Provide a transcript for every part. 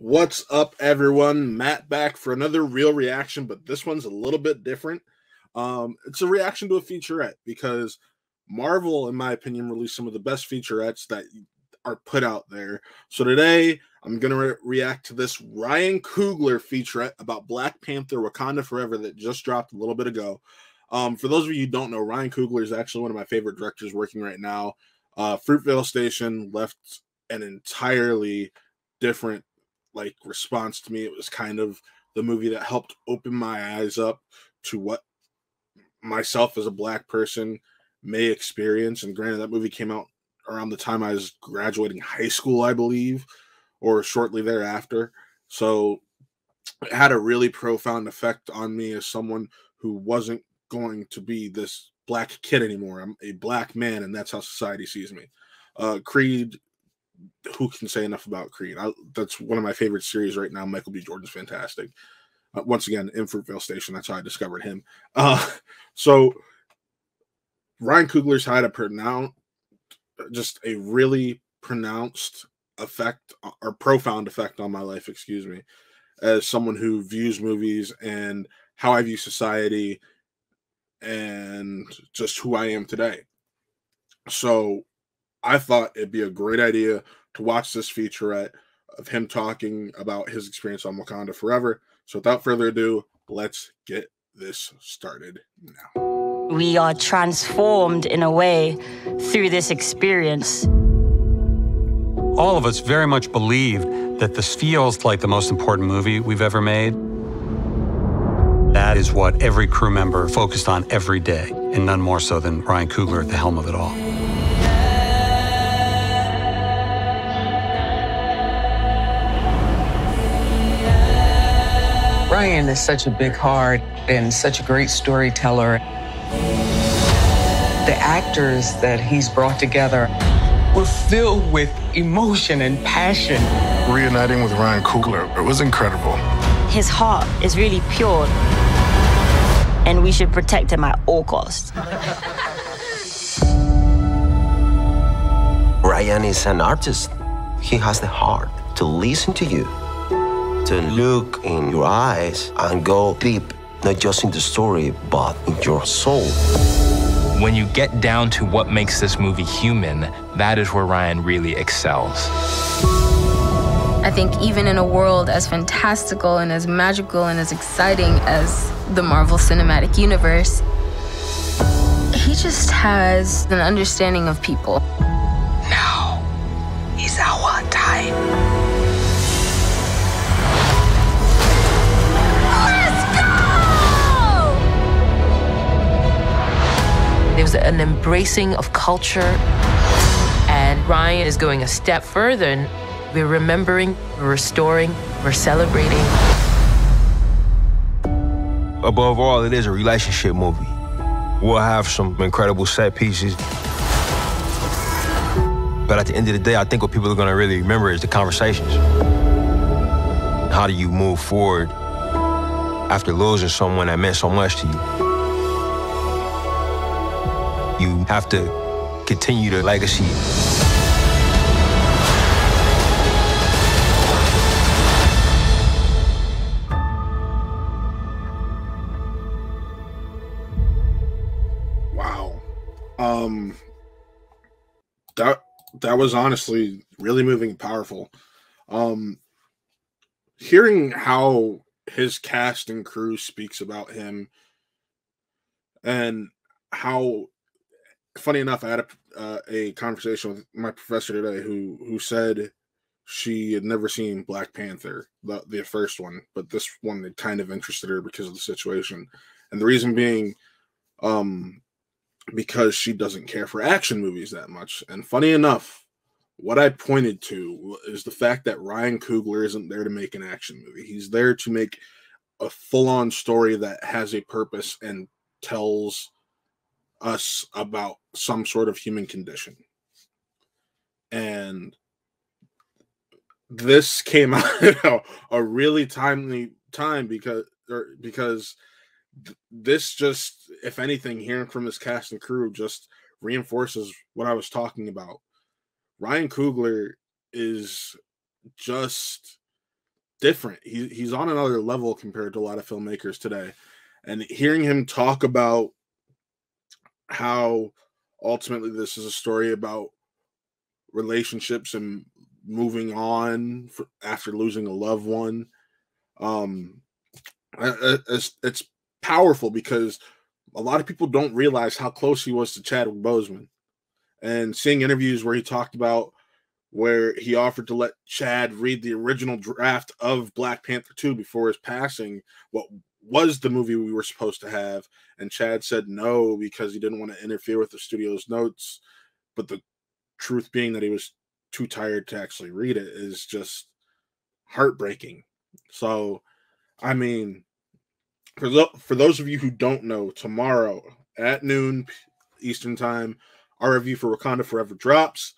What's up, everyone? Matt back for another reel reaction, but this one's a little bit different. Um, it's a reaction to a featurette because Marvel, in my opinion, released some of the best featurettes that are put out there. So today, I'm gonna re- react to this Ryan Coogler featurette about Black Panther: Wakanda Forever that just dropped a little bit ago. Um, for those of you who don't know, Ryan Coogler is actually one of my favorite directors working right now. Uh, Fruitvale Station left an entirely different like response to me. It was kind of the movie that helped open my eyes up to what myself as a black person may experience. And granted, that movie came out around the time I was graduating high school, I believe, or shortly thereafter. So it had a really profound effect on me as someone who wasn't going to be this black kid anymore. I'm a black man, and that's how society sees me. Uh, Creed who can say enough about Creed? I, that's one of my favorite series right now. Michael B. Jordan's fantastic. Uh, once again, in Fruitvale Station, that's how I discovered him. Uh, so Ryan Coogler's had a pronounced, just a really pronounced effect uh, or profound effect on my life. Excuse me, as someone who views movies and how I view society and just who I am today. So I thought it'd be a great idea to watch this featurette of him talking about his experience on Wakanda Forever. So without further ado, let's get this started now. We are transformed in a way through this experience. All of us very much believe that this feels like the most important movie we've ever made. That is what every crew member focused on every day, and none more so than Ryan Coogler at the helm of it all. Ryan is such a big heart and such a great storyteller. The actors that he's brought together were filled with emotion and passion. Reuniting with Ryan Coogler, it was incredible. His heart is really pure, and we should protect him at all costs. Ryan is an artist. He has the heart to listen to you to look in your eyes and go deep, not just in the story, but in your soul. When you get down to what makes this movie human, that is where Ryan really excels. I think even in a world as fantastical and as magical and as exciting as the Marvel Cinematic Universe, he just has an understanding of people. Now is our time. There's an embracing of culture. And Ryan is going a step further, and we're remembering, we're restoring, we're celebrating. Above all, it is a relationship movie. We'll have some incredible set pieces. But at the end of the day, I think what people are going to really remember is the conversations. How do you move forward after losing someone that meant so much to you? You have to continue the legacy. Wow. Um that that was honestly really moving and powerful. Um hearing how his cast and crew speaks about him and how funny enough, I had a, uh, a conversation with my professor today who who said she had never seen Black Panther, the the first one, but this one kind of interested her because of the situation, and the reason being, um, because she doesn't care for action movies that much. And funny enough, what I pointed to is the fact that Ryan Coogler isn't there to make an action movie. He's there to make a full on story that has a purpose and tells us about some sort of human condition. And this came out at a really timely time because or because this just if anything hearing from this cast and crew just reinforces what I was talking about. Ryan Coogler is just different. He, he's on another level compared to a lot of filmmakers today. And hearing him talk about how ultimately this is a story about relationships and moving on for, after losing a loved one. Um it's, it's powerful because a lot of people don't realize how close he was to Chadwick Boseman. And seeing interviews where he talked about where he offered to let Chad read the original draft of Black Panther 2 before his passing, what was the movie we were supposed to have. And Chad said no because he didn't want to interfere with the studio's notes. But the truth being that he was too tired to actually read it is just heartbreaking. So, I mean, for, lo- for those of you who don't know, tomorrow at noon Eastern Time, our review for Wakanda Forever drops.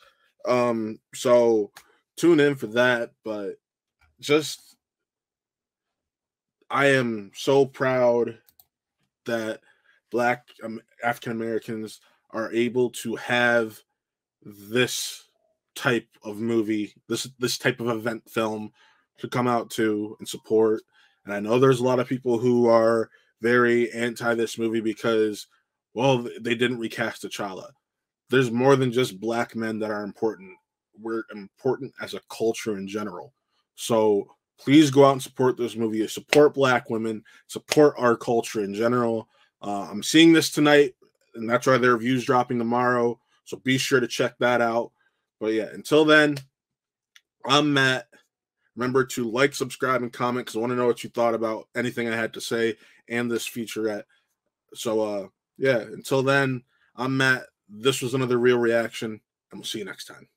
Um, so tune in for that. But just, I am so proud that Black um, African Americans are able to have this type of movie, this this type of event film to come out to and support. And I know there's a lot of people who are very anti this movie because, well, they didn't recast T'Challa. There's more than just black men that are important. We're important as a culture in general. So please go out and support this movie. Support black women. Support our culture in general. Uh, I'm seeing this tonight, and that's why their reviews dropping tomorrow. So be sure to check that out. But yeah, until then, I'm Matt. Remember to like, subscribe, and comment because I want to know what you thought about anything I had to say and this featurette. So uh yeah, until then, I'm Matt. This was another reel reaction, and we'll see you next time.